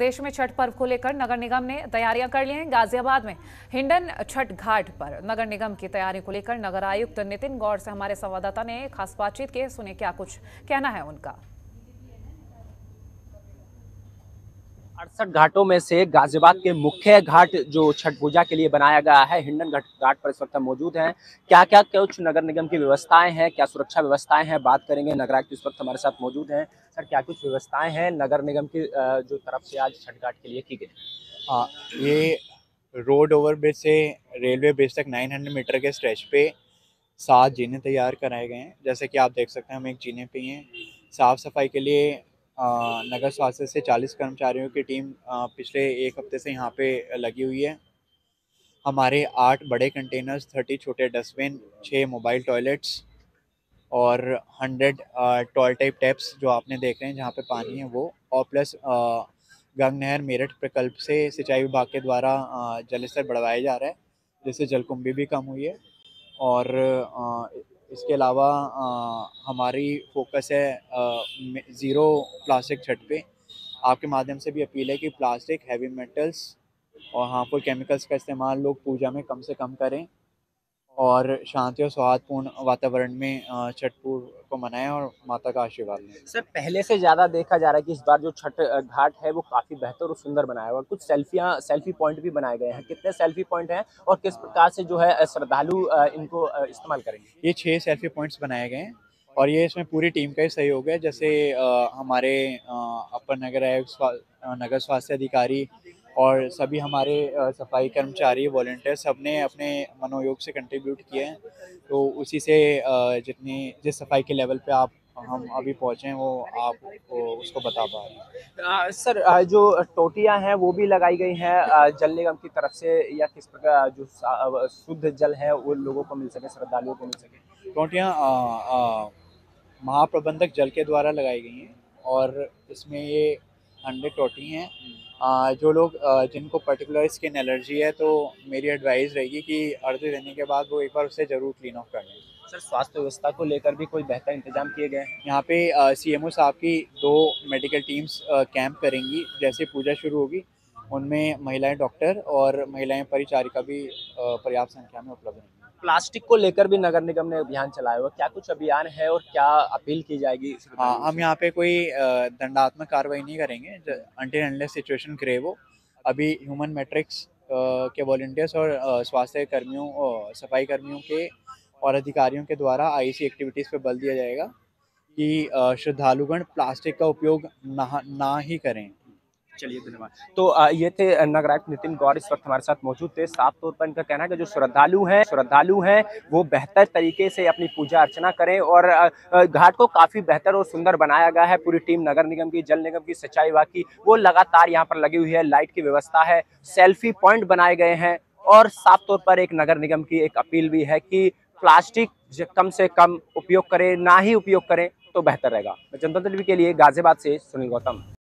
देश में छठ पर्व को लेकर नगर निगम ने तैयारियाँ कर ली हैं। गाजियाबाद में हिंडन छठ घाट पर नगर निगम की तैयारी को लेकर नगर आयुक्त नितिन गौड़ से हमारे संवाददाता ने खास बातचीत की सुने क्या कुछ कहना है उनका। अड़सठ घाटों में से गाजियाबाद के मुख्य घाट जो छठ पूजा के लिए बनाया गया है, हिंडन घाट घाट पर इस वक्त मौजूद हैं। क्या क्या कुछ नगर निगम की व्यवस्थाएँ हैं, क्या सुरक्षा व्यवस्थाएँ हैं, बात करेंगे। नगर आयुक्त इस वक्त हमारे साथ मौजूद हैं। सर, क्या कुछ व्यवस्थाएँ हैं नगर निगम की जो तरफ़ से आज छठ घाट के लिए की गई? हाँ ये रोड ओवर ब्रिज से रेलवे ब्रिज तक 900 मीटर के स्ट्रेच पे सात जीने तैयार कराए गए हैं। जैसे कि आप देख सकते हैं, हम एक जीने पे ही। साफ़ सफ़ाई के लिए नगर स्वास्थ्य से 40 कर्मचारियों की टीम पिछले एक हफ़्ते से यहाँ पे लगी हुई है। हमारे आठ बड़े कंटेनर्स 30 छोटे डस्टबिन छः मोबाइल टॉयलेट्स और 100 टॉयल टाइप टैप्स जो आपने देख रहे हैं जहाँ पे पानी है वो। और प्लस गंग नहर मेरठ प्रकल्प से सिंचाई विभाग के द्वारा अ, जल स्तर बढ़वाया जा रहा है जिससे जलकुंभी भी कम हुई है। और इसके अलावा हमारी फोकस है ज़ीरो प्लास्टिक छठ पे। आपके माध्यम से भी अपील है कि प्लास्टिक हैवी मेटल्स और हार्मफुल केमिकल्स का इस्तेमाल लोग पूजा में कम से कम करें। और शांति और सौहार्दपूर्ण वातावरण में छठ पूर्व को मनाया और माता का आशीर्वाद लें। सर पहले से ज़्यादा देखा जा रहा है कि इस बार जो छठ घाट है वो काफ़ी बेहतर और सुंदर बनाया हुआ है। कुछ सेल्फियाँ सेल्फी पॉइंट भी बनाए गए हैं। कितने सेल्फी पॉइंट हैं और किस प्रकार से जो है श्रद्धालु इनको इस्तेमाल करेंगे? ये छः सेल्फी पॉइंट्स बनाए गए हैं और ये इसमें पूरी टीम का ही सहयोग है। जैसे हमारे अपर नगर आयुक्त नगर स्वास्थ्य अधिकारी और सभी हमारे सफ़ाई कर्मचारी वॉल्टियर सबने अपने मनोयोग से कंट्रीब्यूट किए हैं। तो उसी से जितनी जिस सफ़ाई के लेवल पे आप हम अभी पहुँचे हैं वो आप उसको बता पा रहे हैं। सर जो टोटियाँ हैं वो भी लगाई गई हैं जल निगम की तरफ़ से या किस प्रकार जो शुद्ध जल है वो लोगों को मिल सके श्रद्धालुओं को मिल सके? टोटियाँ महाप्रबंधक जल के द्वारा लगाई गई हैं और इसमें ये हंड्रेड टोटी हैं। जो लोग जिनको पर्टिकुलर स्किन एलर्जी है तो मेरी एडवाइस रहेगी कि अर्धी देने के बाद वो एक बार उसे ज़रूर क्लीन ऑफ़ कर लें। सर स्वास्थ्य व्यवस्था को लेकर भी कोई बेहतर इंतज़ाम किए गए हैं? यहाँ पे सी एम साहब की दो मेडिकल टीम्स कैंप करेंगी। जैसे पूजा शुरू होगी उनमें महिलाएँ डॉक्टर और महिलाएँ परिचारिका भी पर्याप्त संख्या में उपलब्ध रहेंगी। प्लास्टिक को लेकर भी नगर निगम ने अभियान चलाया हुआ क्या कुछ अभियान है और क्या अपील की जाएगी हाँ हम यहाँ पे कोई दंडात्मक कार्रवाई नहीं करेंगे। एंडलेस सिचुएशन करे वो अभी ह्यूमन मैट्रिक्स के वॉल्टियर्स और स्वास्थ्य कर्मियों और सफ़ाई कर्मियों के और अधिकारियों के द्वारा आईसी एक्टिविटीज़ पर बल दिया जाएगा कि श्रद्धालुगण प्लास्टिक का उपयोग ना ना ही करें। चलिए धन्यवाद। तो ये थे नगर आयुक्त नितिन गौर इस वक्त हमारे साथ मौजूद थे। साफ़ तौर पर इनका कहना है कि जो श्रद्धालु हैं श्रद्धालु हैं, वो बेहतर तरीके से अपनी पूजा अर्चना करें और घाट को काफ़ी बेहतर और सुंदर बनाया गया है। पूरी टीम नगर निगम की, जल निगम की सिंचाई विभाग की, वो लगातार यहाँ पर लगी हुई है। लाइट की व्यवस्था है, सेल्फी पॉइंट बनाए गए हैं और साफ़ तौर पर एक नगर निगम की एक अपील भी है कि प्लास्टिक कम से कम उपयोग करें, ना ही उपयोग करें तो बेहतर रहेगा। जनता टीवी के लिए गाजियाबाद से सुनील गौतम।